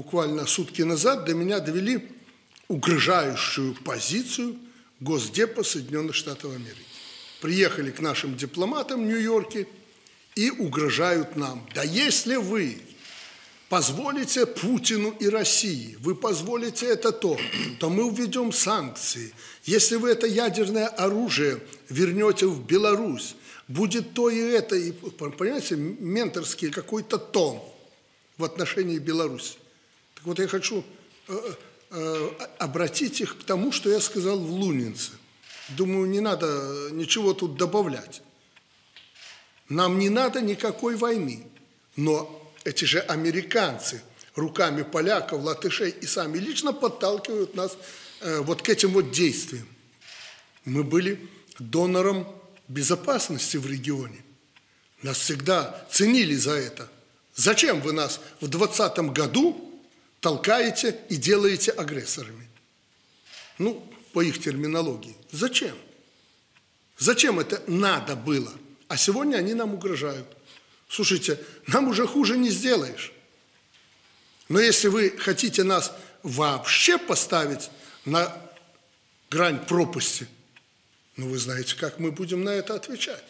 буквально сутки назад до меня довели угрожающую позицию Госдепа Соединенных Штатов Америки. Приехали к нашим дипломатам в Нью-Йорке и угрожают нам. Да если вы позволите Путину и России, вы позволите это то, то мы введем санкции. Если вы это ядерное оружие вернете в Беларусь, будет то и это. И, понимаете, менторский какой-то тон в отношении Беларуси. Так вот я хочу э, э, обратить их к тому, что я сказал в Лунинце. Думаю, не надо ничего тут добавлять. Нам не надо никакой войны. Но эти же американцы руками поляков, латышей и сами лично подталкивают нас э, вот к этим вот действиям. Мы были донором безопасности в регионе. Нас всегда ценили за это. Зачем вы нас в 2020 году толкаете и делаете агрессорами? Ну, по их терминологии. Зачем? Зачем это надо было? А сегодня они нам угрожают. Слушайте, нам уже хуже не сделаешь. Но если вы хотите нас вообще поставить на грань пропасти, ну вы знаете, как мы будем на это отвечать.